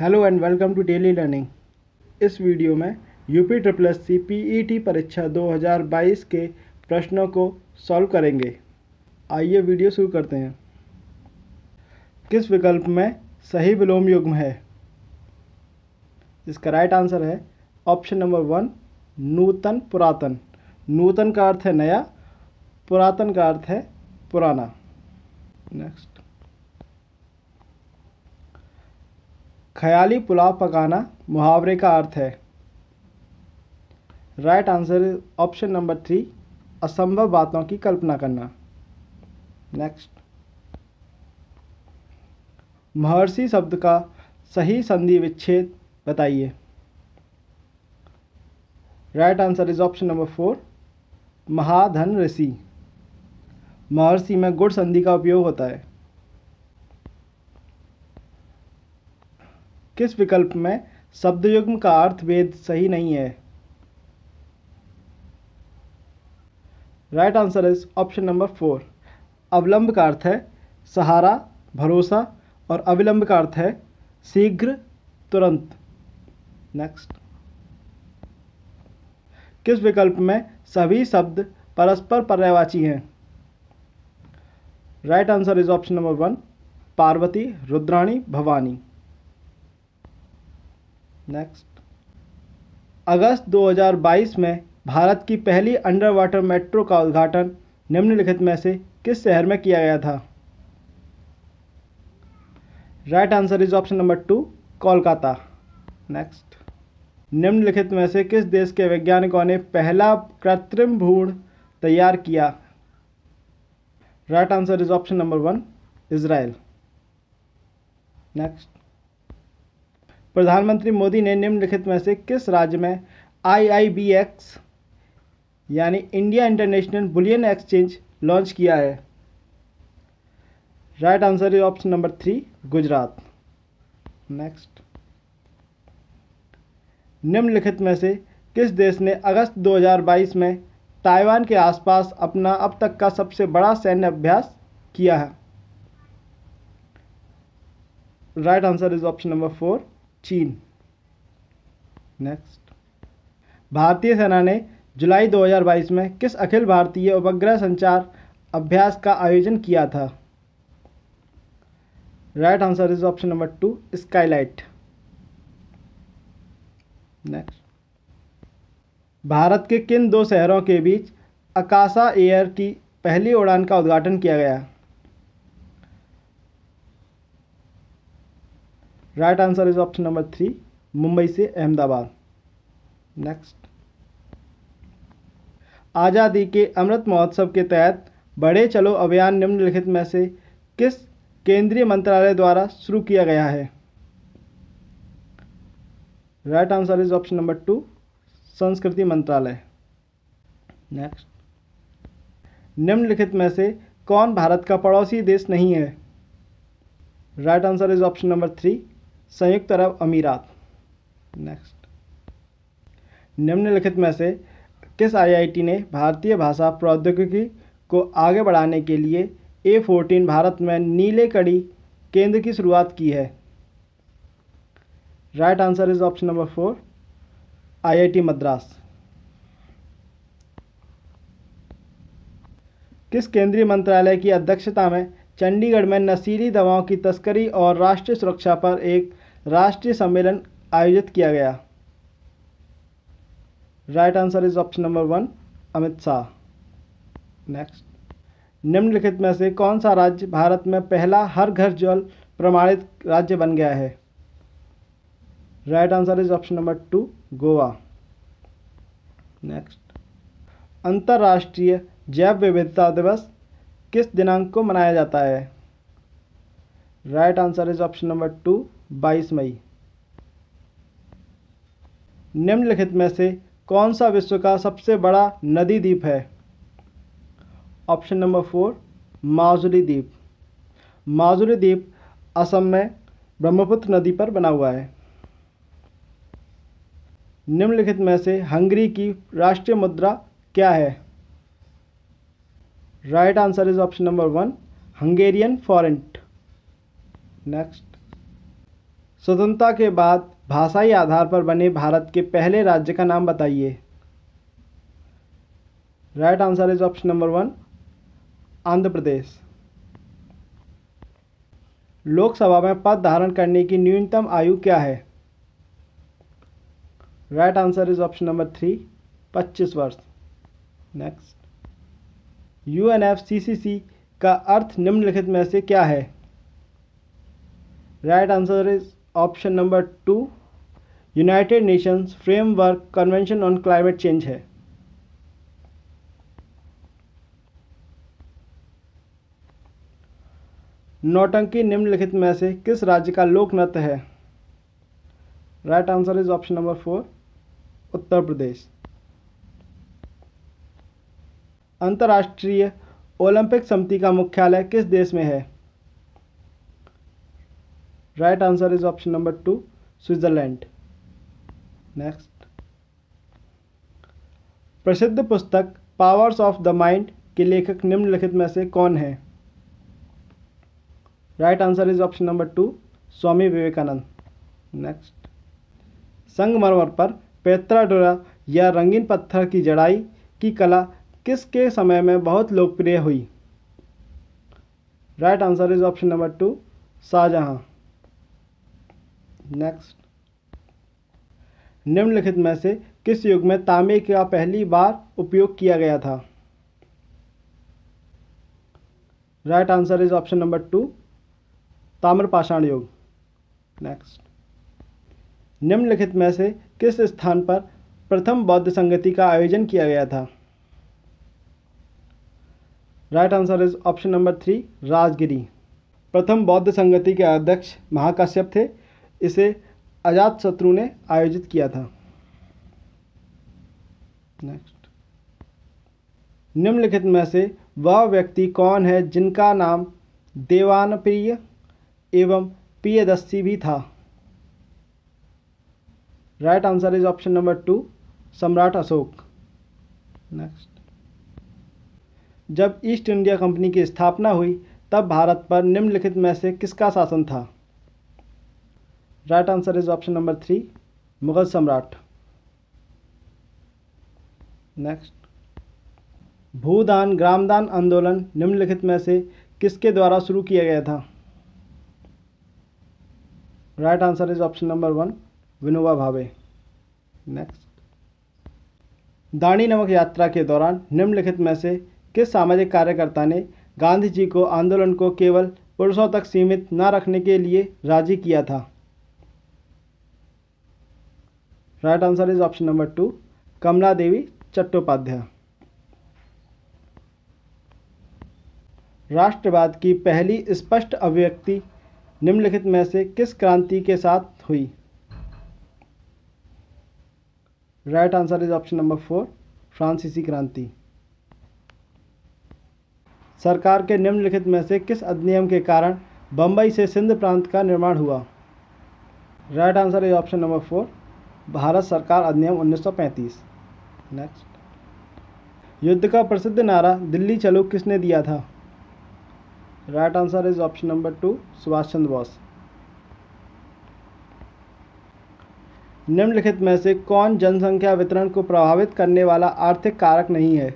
Hello and welcome to daily learning इस video में UP triple S C P E T परीक्षा 2022 के प्रश्नों को सॉल्व करेंगे। आइए वीडियो शुरू करते हैं। किस विकल्प में सही विलोम युग्म है? इसका राइट आंसर है ऑप्शन नंबर वन नूतन पुरातन। नूतन का अर्थ है नया, पुरातन का अर्थ है पुराना। नेक्स्ट ख्याली पुलाव पकाना मुहावरे का अर्थ है। Right answer is option number three असंभव बातों की कल्पना करना। नेक्स्ट महर्षि शब्द का सही संधि विच्छेद बताइए। Right answer is option number four महाधन ऋषि। महर्षि में गुड़ संधि का उपयोग होता है। किस विकल्प में शब्दयुग्म का अर्थ भेद सही नहीं है? Right answer is option number four अवलंब का अर्थ है सहारा, भरोसा और अविलंब का अर्थ है शीघ्र, तुरंत। नेक्स्ट किस विकल्प में सभी शब्द परस्पर पर्यायवाची हैं? Right answer is option number one Parvati, Rudrani, Bhavani. Next अगस्त 2022 में भारत की पहली अंडर वाटर मेट्रो का उद्घाटन निम्नलिखित में से किस शहर में किया गया था? Right answer is option number two Kolkata. Next निम्नलिखित में से किस देश के वैज्ञानिकों ने पहला कृत्रिम भ्रूण तैयार किया? Right answer is option number one Israel next प्रधानमंत्री मोदी ने निम्नलिखित में से किस राज्य में आईआईबीएक्स यानी India International Bullion Exchange launch किया है? Right answer is option number three, Gujarat. Next. निम्नलिखित में से किस देश ने अगस्त 2022 में ताइवान के आसपास अपना अब तक का सबसे बड़ा सैन्य अभ्यास किया है? Right answer is option number four चीन। नेक्स्ट भारतीय सेना ने जुलाई 2022 में किस अखिल भारतीय उपग्रह संचार अभ्यास का आयोजन किया था? Right answer is option number two skylight next Bharat के किन दो शहरों के बीच अकाशा एयर की पहली उड़ान का उद्घाटन किया गया? Right answer is option number three Mumbai से अहमदाबाद नेक्स्ट आज़ादी के अमृत महोत्सव के तहत बड़े चलो अभियान निम्नलिखित में से किस केंद्रीय मंत्रालय द्वारा शुरू किया गया है? Right answer is option number two संस्कृति मंत्रालय. नेक्स्ट निम्नलिखित में से कौन भारत का पड़ोसी देश नहीं है? Right answer is option number three संयुक्त अरब अमीरात। नेक्स्ट निम्नलिखित में से किस आईआईटी ने भारतीय भाषा प्रौद्योगिकी को आगे बढ़ाने के लिए ए फोर्टीन भारत में नीले कड़ी केंद्र की शुरुआत की है? Right answer is option number four IIT Madras. किस केंद्रीय मंत्रालय की अध्यक्षता में चंडीगढ़ में नशीली दवाओं की तस्करी और राष्ट्रीय सुरक्षा पर एक राष्ट्रीय सम्मेलन आयोजित किया गया। Right answer is option number one Amit Shah next निम्नलिखित में से कौन सा राज्य भारत में पहला हर घर जल प्रमाणित राज्य बन गया है? Right answer is option number two Goa next अंतर्राष्ट्रीय जैव विविधता दिवस किस दिनांक को मनाया जाता है? Right answer is option number two बाईस मई। निम्नलिखित में से कौन सा विश्व का सबसे बड़ा नदी द्वीप है? ऑप्शन नंबर फोर माजुरी द्वीप। माजुरी द्वीप असम में ब्रह्मपुत्र नदी पर बना हुआ है। निम्नलिखित में से हंगरी की राष्ट्रीय मुद्रा क्या है? Right answer is option number one, Hungarian forint. Next. स्वतंत्रता के बाद भाषाई आधार पर बने भारत के पहले राज्य का नाम बताइए। Right answer is option number one Andhra Pradesh. Lok Sabha में पद धारण करने की न्यूनतम आयु क्या है? Right answer is option number three पच्चीस वर्ष। Next U N F C C C का अर्थ निम्नलिखित में से क्या है? Right answer is option number two, United Nations Framework Convention on Climate Change है। नौटंकी निम्नलिखित में से किस राज्य का लोक नृत्य है? Right answer is option number four Uttar Pradesh. अंतर्राष्ट्रीय ओलंपिक समिति का मुख्यालय किस देश में है? Right answer is option number two Switzerland next प्रसिद्ध पुस्तक पावर्स ऑफ़ द माइंड के लेखक निम्नलिखित में से कौन है? Right answer is option number two Swami Vivekananda. Next संगमरमर पर पेत्रा डोरा या रंगीन पत्थर की जड़ाई की कला किसके समय में बहुत लोकप्रिय हुई? Right answer is option number two Shah Jahan. Next निम्नलिखित में से किस युग में तांबे का पहली बार उपयोग किया गया था? Right answer is option number two ताम्रपाषाण युग. नेक्स्ट निम्नलिखित में से किस स्थान पर प्रथम बौद्ध संगति का आयोजन किया गया था? Right answer is option number three Rajgiri. प्रथम बौद्ध संगति के अध्यक्ष महाकाश्यप थे इसे अजात शत्रु ने आयोजित किया था। नेक्स्ट निम्नलिखित में से वह व्यक्ति कौन है जिनका नाम देवानप्रिय एवं प्रियदस्सी भी था? Right answer is option number two सम्राट अशोक। नेक्स्ट जब ईस्ट इंडिया कंपनी की स्थापना हुई, तब भारत पर निम्नलिखित में से किसका शासन था? Right answer is option number three Mughal सम्राट नेक्स्ट भूदान ग्रामदान आंदोलन निम्नलिखित में से किसके द्वारा शुरू किया गया था? Right answer is option number one Vinoba Bhave next दाणी नमक यात्रा के दौरान निम्नलिखित में से किस सामाजिक कार्यकर्ता ने गांधी जी को आंदोलन को केवल पुरुषों तक सीमित न रखने के लिए राज़ी किया था? Right answer is option number two Kamala Devi Chattopadhyay राष्ट्रवाद की पहली स्पष्ट अभिव्यक्ति निम्नलिखित में से किस क्रांति के साथ हुई? Right answer is option number four फ्रांसीसी क्रांति. सरकार के निम्नलिखित में से किस अधिनियम के कारण बम्बई से सिंध प्रांत का निर्माण हुआ? Right answer is option number four Bharat सरकार अधिनियम 1935 नेक्स्ट युद्ध का प्रसिद्ध नारा, दिल्ली चलो किसने दिया था? Right answer is option number two Subhash Chandra Bose. निम्नलिखित में से कौन जनसंख्या वितरण को प्रभावित करने वाला आर्थिक कारक नहीं है?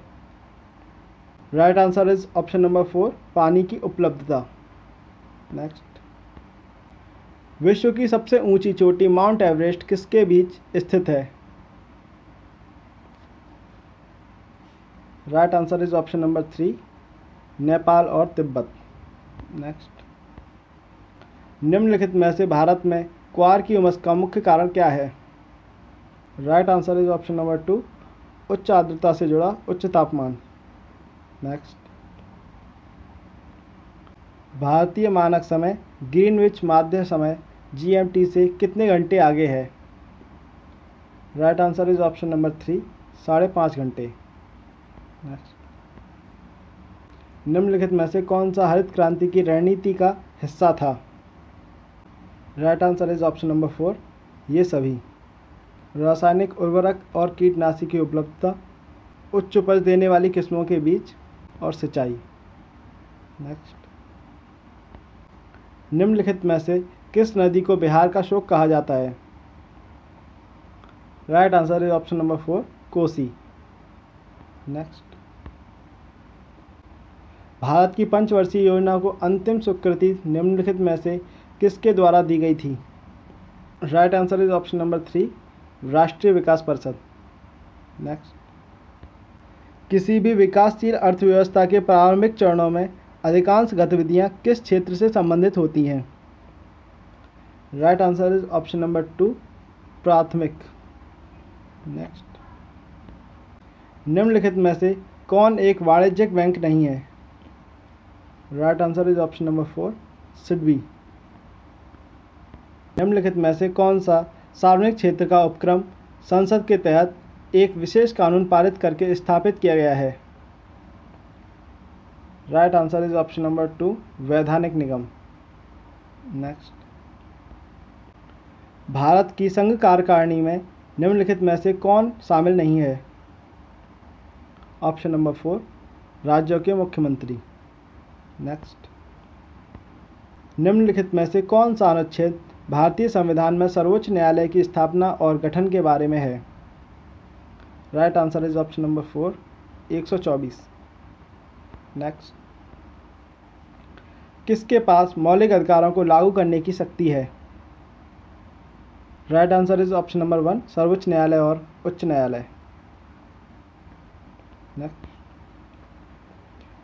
Right answer is option number four पानी की उपलब्धता। नेक्स्ट विश्व की सबसे ऊँची चोटी माउंट एवरेस्ट किसके बीच स्थित है? Right answer is option number three Nepal और तिब्बत। नेक्स्ट निम्नलिखित में से भारत में क्वार की उमस का मुख्य कारण क्या है? Right answer is option number two उच्च आर्द्रता से जुड़ा उच्च तापमान। नेक्स्ट भारतीय मानक समय ग्रीनविच माध्य समय जीएमटी से कितने घंटे आगे है? Right answer is option number three साढ़े पाँच घंटे। निम्नलिखित में से कौन सा हरित क्रांति की रणनीति का हिस्सा था? Right answer is option number four ये सभी। रासायनिक उर्वरक और कीटनाशी की उपलब्धता, उच्च उपज देने वाली किस्मों के बीच और सिंचाई। नेक्स्ट निम्नलिखित में से किस नदी को बिहार का शोक कहा जाता है? Right answer is option number four Kosi. Next Bharat की पंचवर्षीय योजना को अंतिम स्वीकृति निम्नलिखित में से किसके द्वारा दी गई थी? Right answer is option number three राष्ट्रीय विकास परिषद। नेक्स्ट किसी भी विकासशील अर्थव्यवस्था के प्रारंभिक चरणों में अधिकांश गतिविधियाँ किस क्षेत्र से संबंधित होती हैं? Right answer is option number two प्राथमिक। नेक्स्ट निम्नलिखित में से कौन एक वाणिज्यिक बैंक नहीं है? Right answer is option number four SIDBI निम्नलिखित में से कौन सा सार्वजनिक क्षेत्र का उपक्रम संसद के तहत एक विशेष कानून पारित करके स्थापित किया गया है? Right answer is option number two वैधानिक निगम। नेक्स्ट भारत की संघ कार्यकारिणी में निम्नलिखित में से कौन शामिल नहीं है? ऑप्शन नंबर फोर राज्यों के मुख्यमंत्री। नेक्स्ट निम्नलिखित में से कौन सा अनुच्छेद भारतीय संविधान में सर्वोच्च न्यायालय की स्थापना और गठन के बारे में है? Right answer is option number four 124 next किसके पास मौलिक अधिकारों को लागू करने की शक्ति है? Right answer is option number one सर्वोच्च न्यायालय और उच्च न्यायालय।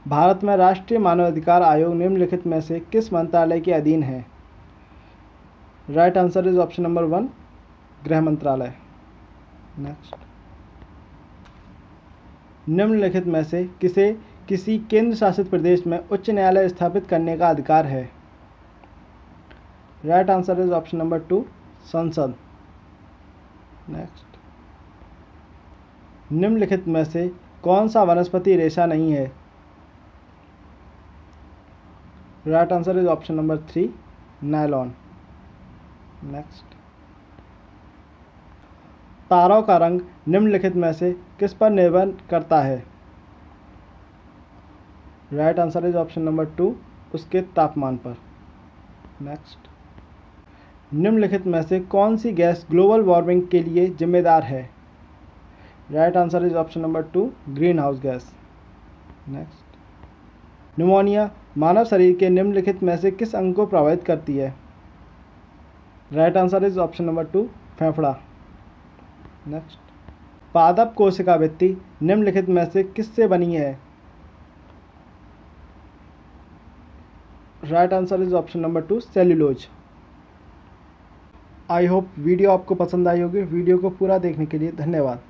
भारत में राष्ट्रीय मानवाधिकार आयोग निम्नलिखित में से किस मंत्रालय के अधीन है? Right answer is option number one गृह मंत्रालय। नेक्स्ट निम्नलिखित में से किसे किसी केंद्र शासित प्रदेश में उच्च न्यायालय स्थापित करने का अधिकार है। Right answer is option number two संसद। नेक्स्ट निम्नलिखित में से कौन सा वनस्पति रेशा नहीं है? Right answer is option number three nylon next तारों का रंग निम्नलिखित में से किस पर निर्भर करता है? Right answer is option number two उसके तापमान पर। नेक्स्ट निम्नलिखित में से कौन सी गैस ग्लोबल वार्मिंग के लिए जिम्मेदार है? Right answer is option number two green house gas next pneumonia मानव शरीर के निम्नलिखित में से किस अंग को प्रभावित करती है? Right answer is option number two फेफड़ा। नेक्स्ट पादप कोशिका भित्ति निम्नलिखित में से किससे बनी है? Right answer is option number two cellulose I hope video आपको पसंद आई होगी। वीडियो को पूरा देखने के लिए धन्यवाद।